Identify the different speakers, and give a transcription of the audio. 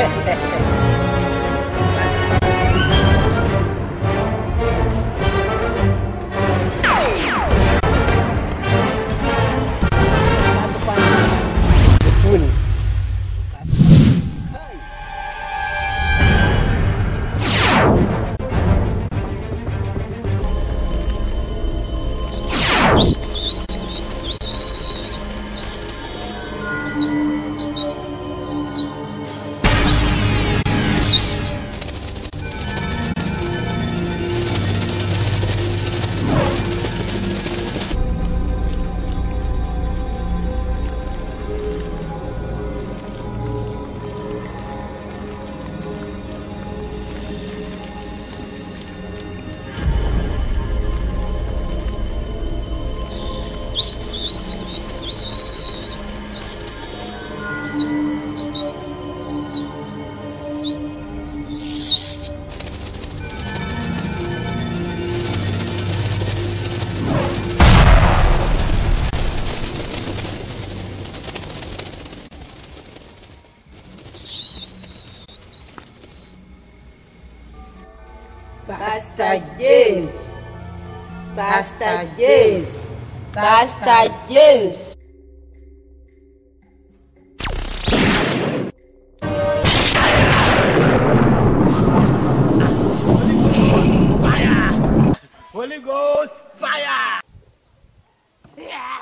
Speaker 1: jeje. Pastor James. Pastor James. Pastor James. Holy Ghost fire! Yeah.